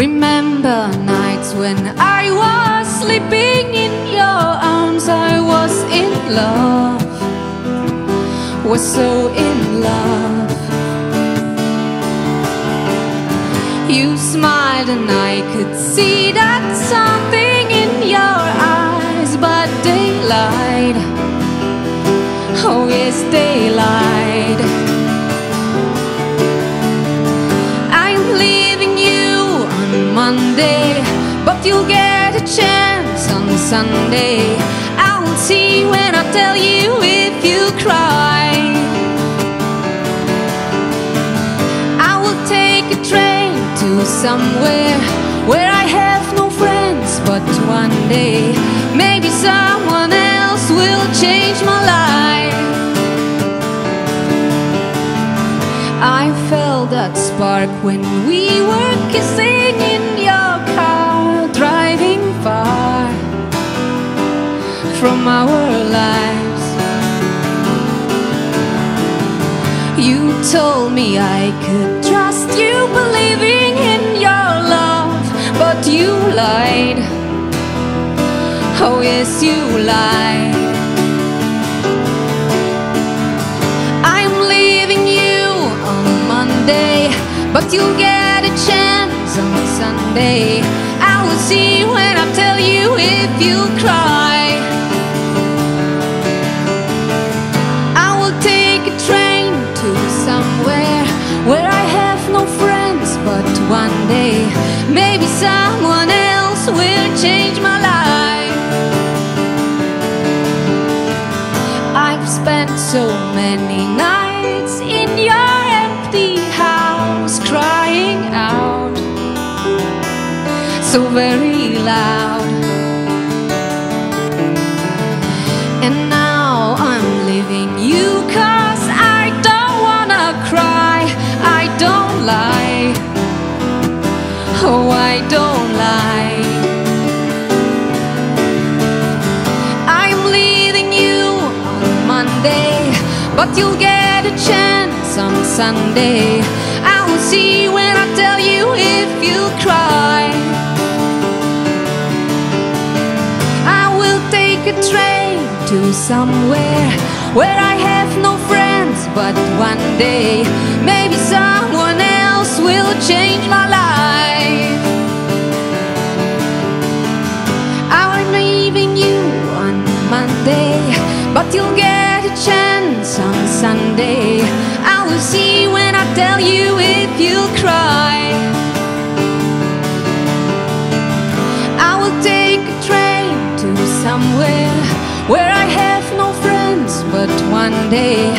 remember nights when I was sleeping in your arms. I was in love Was so in love. You smiled and I could see that something in your eyes But daylight Oh yes, daylight Sunday. I will see when I tell you if you cry. I will take a train to somewhere where I have no friends, but one day maybe someone else will change my life. I felt that spark when we were kissing from our lives. You told me I could trust you, believing in your love, but you lied. Oh, yes, you lied. I'm leaving you on Monday, but you'll get a chance on Sunday. I will see you so many nights in your empty house crying out so very loud. And now I'm leaving you cause I don't wanna cry, I don't lie. Oh, I don't lie. I'm leaving you on Monday, but you'll get a chance on Sunday. I will see when I tell you if you cry. I will take a train to somewhere where I have no friends, but one day maybe someone else will change my life. Will take a train to somewhere where I have no friends, but one day